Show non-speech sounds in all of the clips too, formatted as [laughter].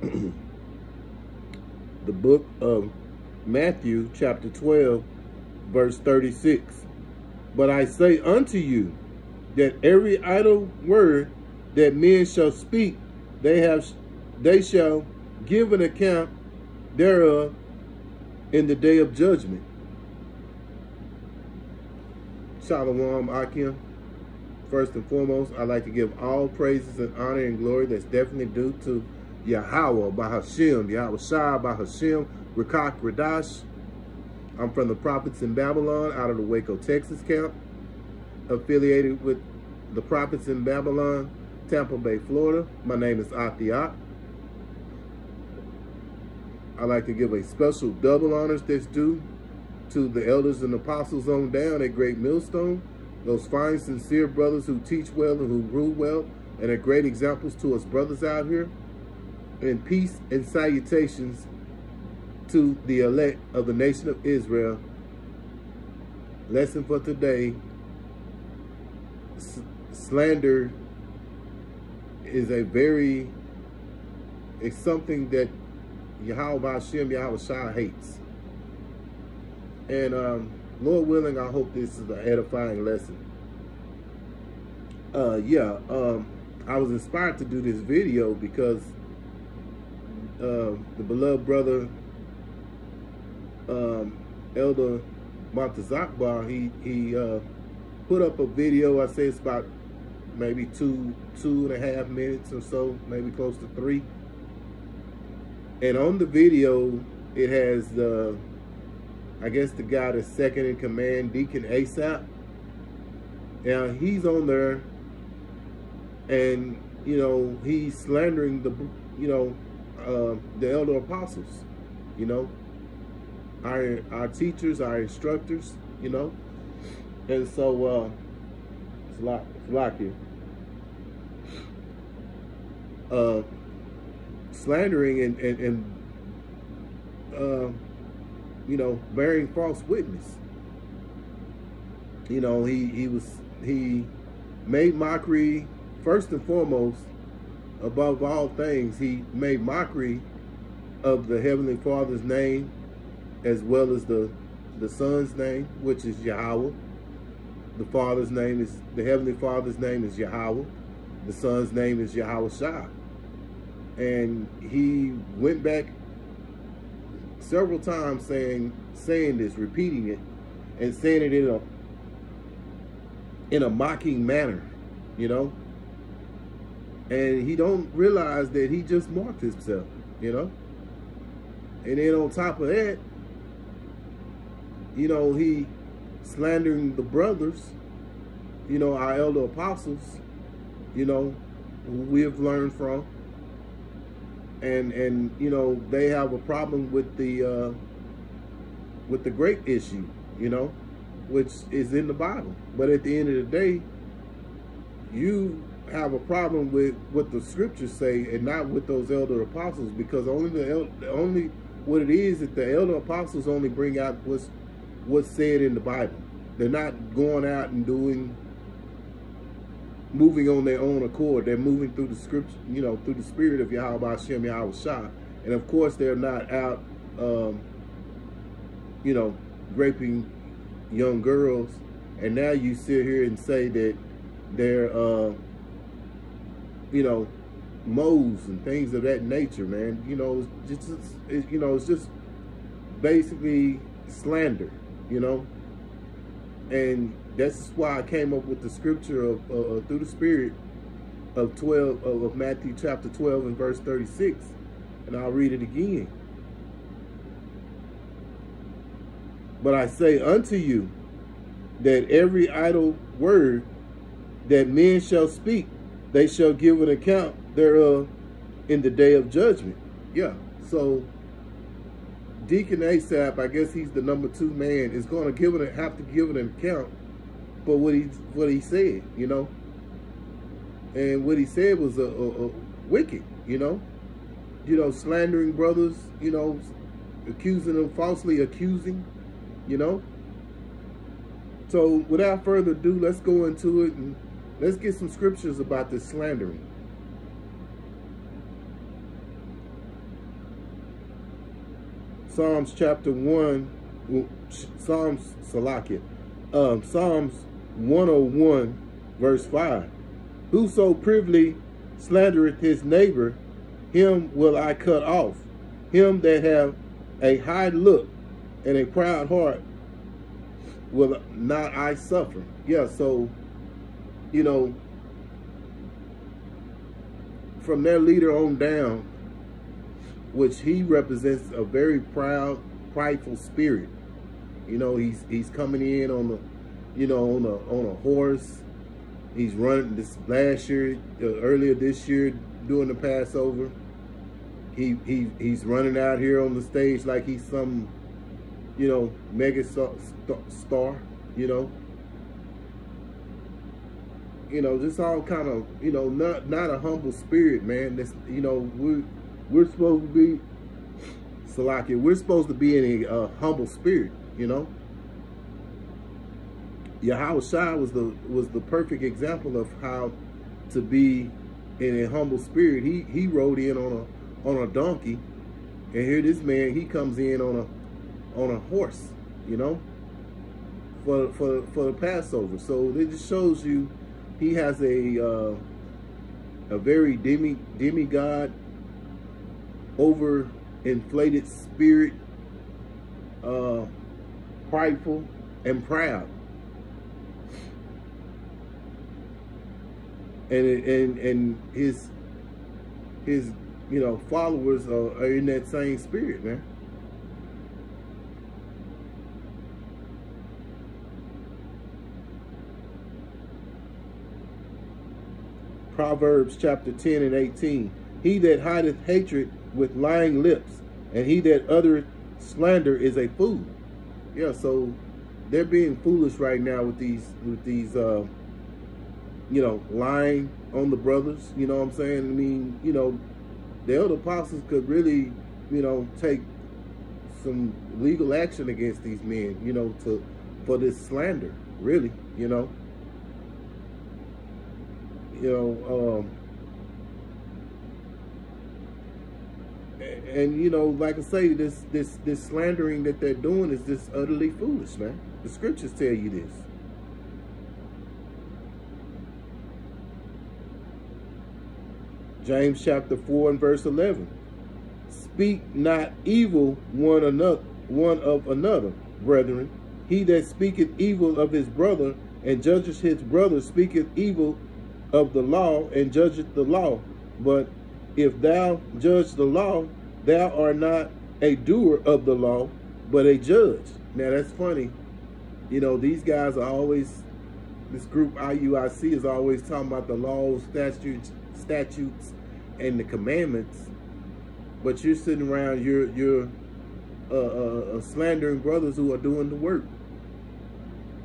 [clears throat] the book of Matthew, chapter 12, verse 36. But I say unto you that every idle word that men shall speak, they have they shall give an account thereof in the day of judgment. Shalom Akim. First and foremost, I'd like to give all praises and honor and glory that's definitely due to Yahawah, Bahasham, Yahweh Shah, Bahasham, Rakak, Radash. I'm from the Prophets in Babylon out of the Waco, Texas camp, affiliated with the Prophets in Babylon, Tampa Bay, Florida. My name is Athiat. I'd like to give a special double honors that's due to the elders and apostles on down at Great Millstone, those fine, sincere brothers who teach well and who rule well, and are great examples to us brothers out here. And peace and salutations to the elect of the nation of Israel. Lesson for today, slander is a very, it's something that Yahweh Hashem, Yahawashi hates. And um, Lord willing, I hope this is an edifying lesson. Uh, yeah, um, I was inspired to do this video because uh, the beloved brother, um, Elder Montezakbar, he, he uh, put up a video, I say it's about maybe two, two and a half minutes or so, maybe close to three. And on the video, it has the I guess the guy that's second in command, Deacon ASAP. Now he's on there, and you know he's slandering the, you know, uh, the elder apostles. You know, our our teachers, our instructors. You know, and so uh, it's like it's like here. Uh, slandering and and, and uh, you know, bearing false witness. You know, he he was he made mockery first and foremost above all things. He made mockery of the heavenly Father's name as well as the the Son's name, which is Yahweh. The Father's name is the Heavenly Father's name is Yahweh. The Son's name is Yahawashi. And he went back several times saying saying this, repeating it, and saying it in a in a mocking manner, you know. And he don't realize that he just marked himself, you know. And then on top of that, you know, he slandering the brothers, you know, our elder apostles, you know, who we have learned from and and you know they have a problem with the uh, with the grape issue, you know, which is in the Bible. But at the end of the day, you have a problem with what the scriptures say and not with those elder apostles because only the only what it is that the elder apostles only bring out what's what's said in the Bible. They're not going out and doing moving on their own accord. They're moving through the scripture, you know, through the spirit of Yahweh Hashem, Yahawashi. And of course, they're not out, um, you know, raping young girls. And now you sit here and say that they're, uh, you know, moles and things of that nature, man. You know, it's just, it, you know, it's just basically slander, you know. And that's why I came up with the scripture of uh, uh through the Spirit of 12 of Matthew chapter 12 and verse 36. And I'll read it again. But I say unto you that every idle word that men shall speak, they shall give an account thereof in the day of judgment. Yeah. So Deacon Asap, I guess he's the number two man, is going to give it have to give an account for what he what he said, you know. And what he said was a, a, a wicked, you know. You know, slandering brothers, you know, accusing them, falsely accusing, you know. So without further ado, let's go into it and let's get some scriptures about this slandering. Psalms chapter 1, Psalms, Salakia, um, Psalms 101, verse 5. Whoso privily slandereth his neighbor, him will I cut off. Him that have a high look and a proud heart will not I suffer. Yeah, so, you know, from their leader on down, which he represents a very proud, prideful spirit. You know, he's he's coming in on the, you know, on a on a horse. He's running this last year, uh, earlier this year during the Passover. He he he's running out here on the stage like he's some, you know, mega star. You know, you know, just all kind of, you know, not not a humble spirit, man. This, you know, we we're supposed to be Salakia. We're supposed to be in a uh, humble spirit, you know. Yahawashi was the was the perfect example of how to be in a humble spirit. He he rode in on a on a donkey, and here this man he comes in on a on a horse, you know, for for for the Passover. So it just shows you he has a uh, a very demi demigod over inflated spirit, uh, prideful and proud. And and and his his you know followers are, are in that same spirit, man. Proverbs chapter 10 and 18. He that hideth hatred with lying lips, and he that uttereth slander is a fool. Yeah, so they're being foolish right now with these with these uh you know, lying on the brothers, you know what I'm saying? I mean, you know, the elder apostles could really, you know, take some legal action against these men, you know, to for this slander, really, you know you know, um, and you know, like I say, this this this slandering that they're doing is just utterly foolish, man. The scriptures tell you this. James chapter 4 and verse 11. Speak not evil one another one of another, brethren. He that speaketh evil of his brother and judges his brother speaketh evil of the law and judgeth the law. But if thou judge the law, thou art not a doer of the law, but a judge. Now that's funny. You know, these guys are always, this group IUIC is always talking about the laws, statutes, statutes, and the commandments. But you're sitting around, you're, you're uh, uh, uh slandering brothers who are doing the work.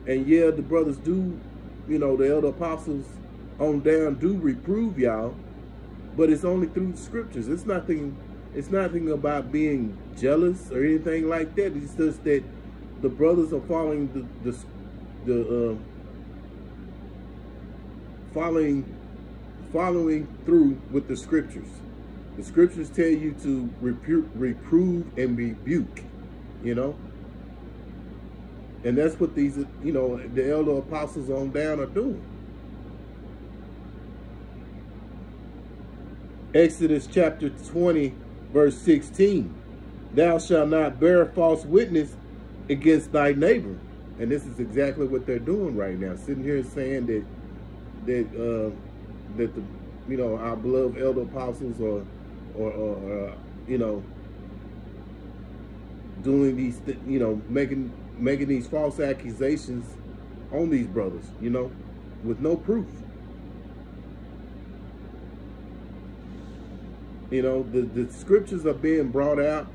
And yeah, the brothers do, you know, the elder apostles on down do reprove y'all, but it's only through the scriptures. It's nothing. It's nothing about being jealous or anything like that. It's just that the brothers are following the the, the uh, following following through with the scriptures. The scriptures tell you to reprove, reprove and rebuke. You know. And that's what these, you know, the elder apostles on down are doing. Exodus chapter 20, verse 16. Thou shalt not bear false witness against thy neighbor. And this is exactly what they're doing right now. Sitting here saying that that uh, that the you know our beloved elder apostles or or, or uh, you know doing these you know making making these false accusations on these brothers. You know, with no proof. You know, the, the scriptures are being brought out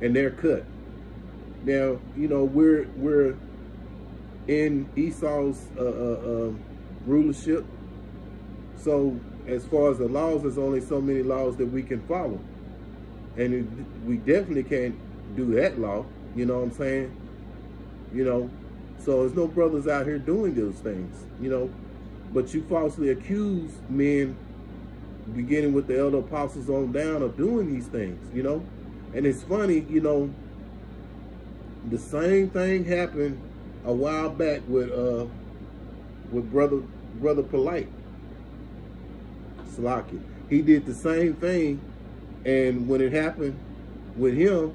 and they're cut. Now, you know, we're we're in Esau's uh, uh, uh, rulership. So as far as the laws, there's only so many laws that we can follow. And it, we definitely can't do that law. You know what I'm saying? You know, so there's no brothers out here doing those things, you know. But you falsely accuse men beginning with the elder apostles on down of doing these things, you know? And it's funny, you know, the same thing happened a while back with uh with brother brother polite Salaki. He did the same thing and when it happened with him,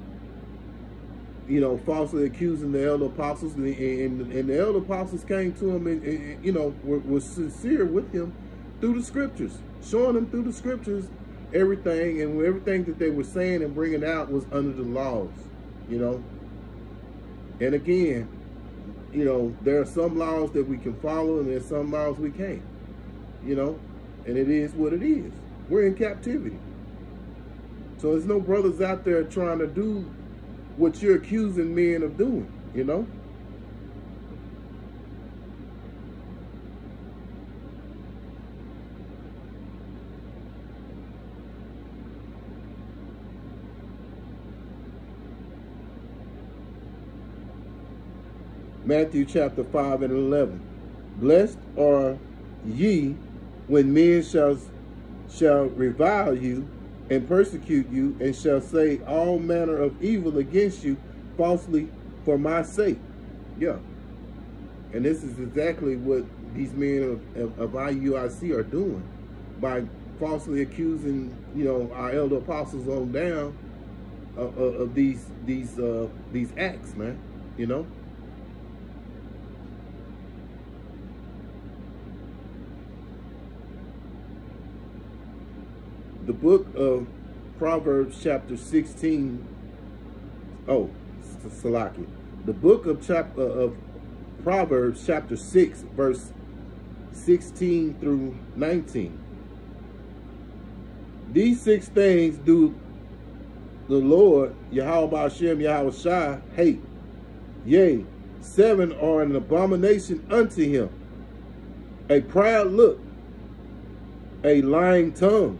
you know, falsely accusing the elder apostles, and, and, and the elder apostles came to him and, and you know, were, were sincere with him through the scriptures, showing them through the scriptures everything, and everything that they were saying and bringing out was under the laws, you know. And again, you know, there are some laws that we can follow and there's some laws we can't, you know, and it is what it is. We're in captivity. So there's no brothers out there trying to do what you're accusing men of doing, you know? Matthew chapter 5 and 11. Blessed are ye when men shall, shall revile you and persecute you, and shall say all manner of evil against you falsely for my sake. Yeah. And this is exactly what these men of, of, of IUIC are doing by falsely accusing, you know, our elder apostles on down uh, uh, of these these uh, these acts, man. You know. The book of Proverbs chapter 16, oh, Salaki. The book of chapter uh, of Proverbs chapter 6, verse 16 through 19. These six things do the Lord, Yahweh Hashem, Yahawashi, hate. Yea, seven are an abomination unto him. A proud look, a lying tongue,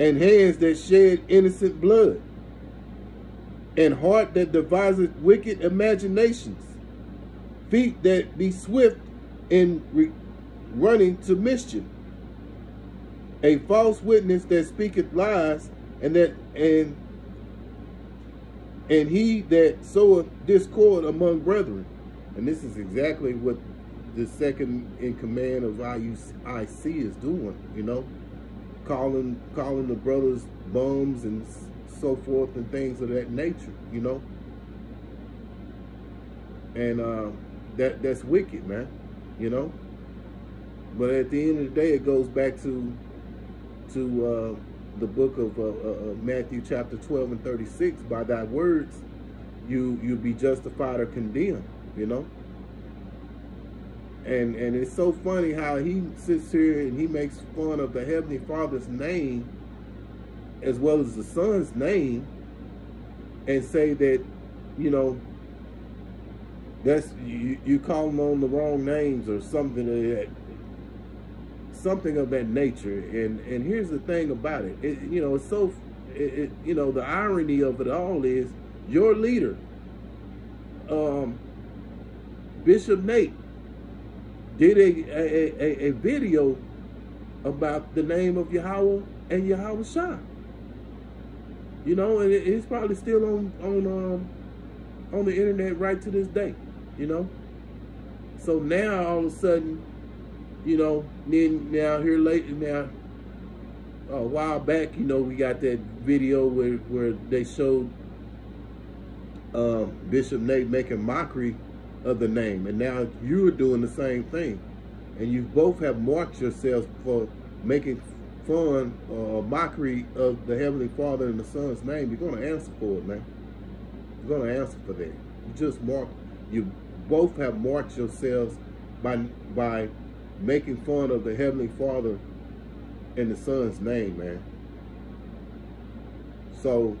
and hands that shed innocent blood, and heart that deviseth wicked imaginations, feet that be swift in running to mischief, a false witness that speaketh lies, and that and and he that soweth discord among brethren. And this is exactly what the second in command of IUIC is doing, you know calling calling the brothers bums and so forth and things of that nature, you know. And uh, that that's wicked, man, you know. But at the end of the day, it goes back to to uh, the book of uh, uh, uh Matthew chapter 12 and 36. By thy words, you you be justified or condemned, you know. And and it's so funny how he sits here and he makes fun of the Heavenly Father's name as well as the Son's name and say that, you know, that's you, you call them on the wrong names or something of that something of that nature. And and here's the thing about it. it you know, it's so it, it, you know, the irony of it all is your leader, um, Bishop Nate, did a, a, a, a video about the name of Yahweh and Yahawashi. You know, and it, it's probably still on on um, on the internet right to this day. You know, so now all of a sudden, you know, then now here late now, a while back, you know, we got that video where where they showed uh, Bishop Nate making mockery of the name. And now you're doing the same thing. And you both have marked yourselves for making fun or mockery of the Heavenly Father and the Son's name. You're going to answer for it, man. You're going to answer for that. You just mark, you both have marked yourselves by, by making fun of the Heavenly Father and the Son's name, man. So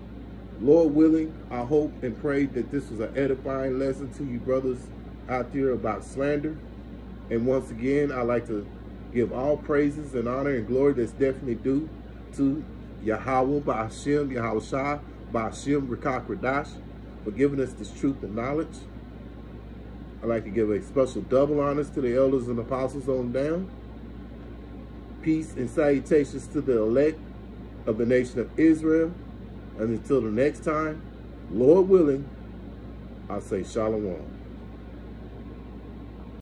Lord willing, I hope and pray that this was an edifying lesson to you brothers out there about slander. And once again, I like to give all praises and honor and glory that's definitely due to Yahawah, Bahasham, Yahweh Shah, Bahasham, Rikak Radash, for giving us this truth and knowledge. I'd like to give a special double honors to the elders and apostles on down. Peace and salutations to the elect of the nation of Israel and until the next time, Lord willing, I say shalom.